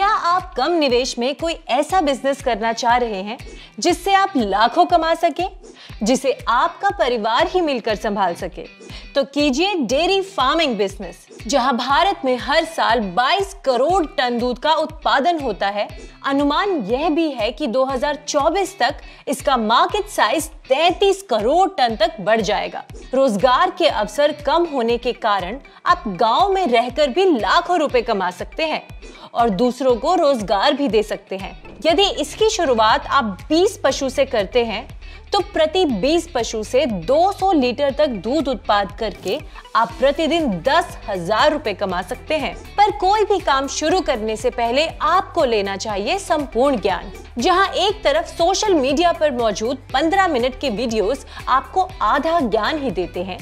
क्या आप कम निवेश में कोई ऐसा बिज़नेस करना चाह रहे हैं जिससे आप लाखों कमा सके, जिसे आपका परिवार ही मिलकर संभाल सके? तो कीजिए डेयरी फ़ार्मिंग बिज़नेस जहाँ भारत में हर साल 22 करोड़ टन दूध का उत्पादन होता है। अनुमान यह भी है कि 2024 तक इसका मार्केट साइज़ 33 करोड़ टन तक बढ़ जाएगा। रोज़गार के अवसर कम होने के कारण आप गाँव में रहकर भी लाखों रुपए कमा सकते हैं और दूसरों को रोज़गार भी दे सकते हैं। यदि इसकी शुरुआत आप 20 पशु से करते हैं तो प्रति 20 पशु से 200 लीटर तक दूध उत्पाद करके आप प्रतिदिन दस हज़ार रूपए कमा सकते हैं। पर कोई भी काम शुरू करने से पहले आपको लेना चाहिए संपूर्ण ज्ञान, जहाँ एक तरफ़ सोशल मीडिया पर मौजूद 15 मिनट के वीडियोस आपको आधा ज्ञान ही देते हैं।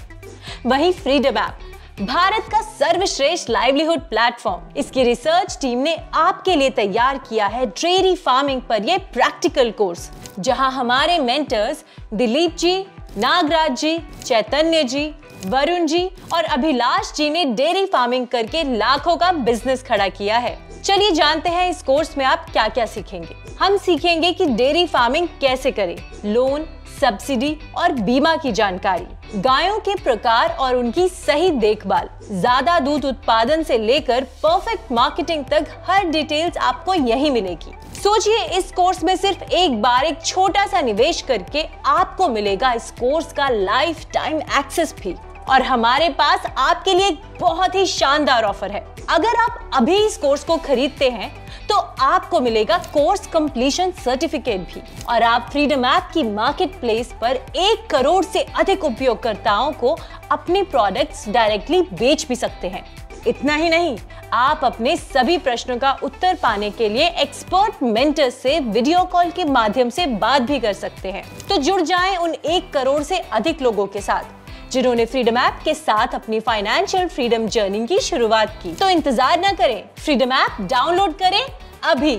वहीं फ्रीडम ऐप भारत का सर्वश्रेष्ठ लाइवलीहुड प्लेटफॉर्म इसकी रिसर्च टीम ने आपके लिए तैयार किया है डेयरी फ़ार्मिंग पर यह प्रैक्टिकल कोर्स जहाँ हमारे मेंटर्स दिलीप जी, नागराज जी, चैतन्य जी, वरुण जी और अभिलाष जी ने डेयरी फ़ार्मिंग करके लाखों का बिज़नेस खड़ा किया है। चलिए जानते हैं इस कोर्स में आप क्या क्या सीखेंगे। हम सीखेंगे कि डेयरी फ़ार्मिंग कैसे करें। लोन सब्सिडी और बीमा की जानकारी। गायों के प्रकार और उनकी सही देखभाल। ज़्यादा दूध उत्पादन से लेकर परफेक्ट मार्केटिंग तक हर डिटेल्स आपको यही मिलेगी। सोचिए इस कोर्स में सिर्फ़ एक बार एक छोटा सा निवेश करके आपको मिलेगा इस कोर्स का लाइफ टाइम एक्सेस भी और हमारे पास आपके लिए एक बहुत ही शानदार ऑफ़र है। अगर आप अभी इस कोर्स को खरीदते हैं तो आपको मिलेगा कोर्स कंप्लीशन सर्टिफिकेट भी। और आप फ्रीडम ऐप की मार्केट प्लेस पर एक करोड़ से अधिक उपयोगकर्ताओं को अपने प्रोडक्ट्स डायरेक्टली बेच भी सकते हैं। इतना ही नहीं, आप अपने सभी प्रश्नों का उत्तर पाने के लिए एक्सपर्ट मेंटर से वीडियो कॉल के माध्यम से बात भी कर सकते हैं। तो जुड़ जाएँ उन एक करोड़ से अधिक लोगों के साथ। जिन्होंने फ्रीडम ऐप के साथ अपनी फाइनेंशियल फ्रीडम जर्नी की शुरुआत की। तो इंतज़ार न करें। फ्रीडम ऐप डाउनलोड करें अभी।